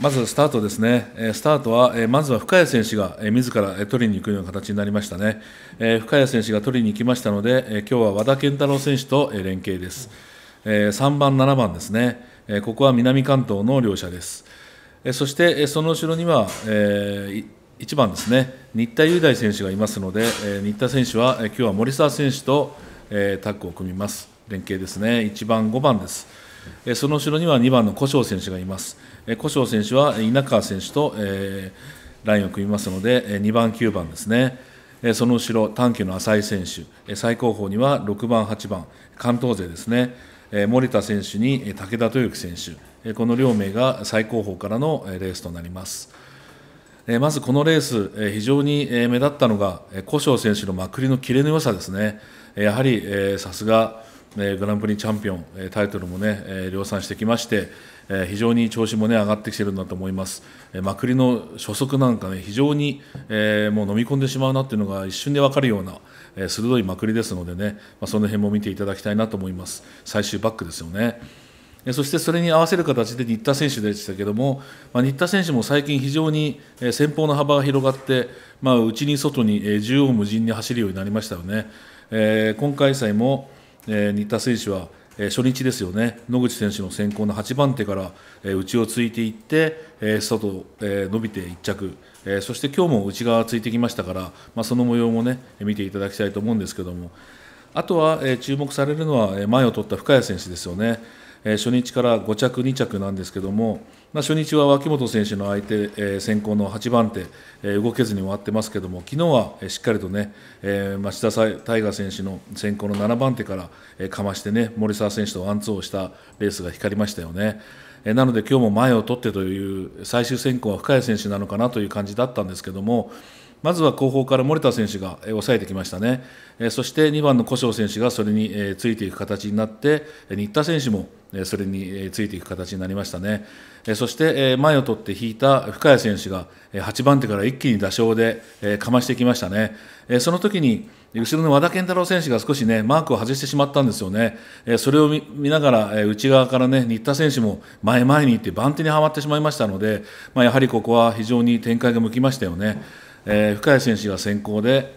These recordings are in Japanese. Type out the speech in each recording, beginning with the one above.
まずスタートですね、スタートは、まずは深谷選手が自ら取りに行くような形になりましたね、深谷選手が取りに行きましたので、今日は和田健太郎選手と連携です、3番、7番ですね、ここは南関東の両者です、そしてその後ろには、1番ですね、新田雄大選手がいますので、新田選手は今日は森澤選手とタッグを組みます、連携ですね、1番、5番です。その後ろには2番の古性選手がいます。古性選手は稲川選手と、えー、ラインを組みますので、2番、9番ですね。その後ろ、短期の浅井選手、最高峰には6番、8番、関東勢ですね。森田選手に武田豊樹選手、この両名が最高峰からのレースとなります。まずこのレース、非常に目立ったのが、古性選手のまくりのキレの良さですね。やはりさすがグランプリチャンピオン、タイトルもね、量産してきまして、非常に調子もね、上がってきてるんだと思います。まくりの初速なんかね、非常に、えもう飲み込んでしまうなっていうのが一瞬で分かるような、え鋭いまくりですのでね、まその辺も見ていただきたいなと思います。最終バックですよね。そしてそれに合わせる形で新田選手でしたけども、まあ、新田選手も最近、非常に先方の幅が広がって、まあ、内に外に縦横無尽に走るようになりましたよね。えー、今回祭もえ、新田選手は、え、初日ですよね、野口選手の先行の8番手から、えー、内をついていって、え、外、え、伸びて1着、え、そして今日も内側ついてきましたから、まあ、その模様もね、見ていただきたいと思うんですけども、あとは、え、注目されるのは、前を取った深谷選手ですよね。えー、初日から5着、2着なんですけども、まあ、初日は脇本選手の相手、えー、先行の8番手、えー、動けずに終わってますけども、昨日は、しっかりとね、えー、町田大河選手の先行の7番手から、えー、かましてね、森澤選手とワンツーをしたレースが光りましたよね。なので、今日も前を取ってという最終選考は深谷選手なのかなという感じだったんですけども、まずは後方から森田選手が抑えてきましたね、そして2番の古性選手がそれについていく形になって、新田選手もそれについていく形になりましたね、そして前を取って引いた深谷選手が8番手から一気に打賞でかましてきましたね、その時に後ろの和田健太郎選手が少しねマークを外してしまったんですよね、それを見ながら内側からね新田選手も前々に行って番手にはまってしまいましたので、まあ、やはりここは非常に展開が向きましたよね。えー、深谷選手が先行で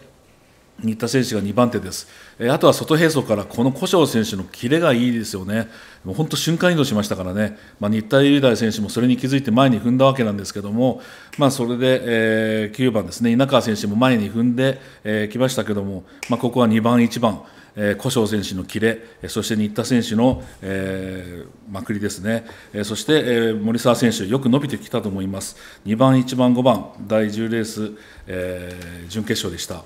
新田選手が2番手です、え、あとは外並走からこの古性選手のキレがいいですよね、もう本当、瞬間移動しましたからね、まあ、新田雄大選手もそれに気づいて前に踏んだわけなんですけども、まあ、それで、え、9番ですね、稲川選手も前に踏んでき、えー、ましたけども、まあ、ここは2番、1番。えー、古性選手のキレ、そして新田選手の、えー、まくりですね、えー、そして、えー、森澤選手、よく伸びてきたと思います、2番、1番、5番、第10レース、えー、準決勝でした。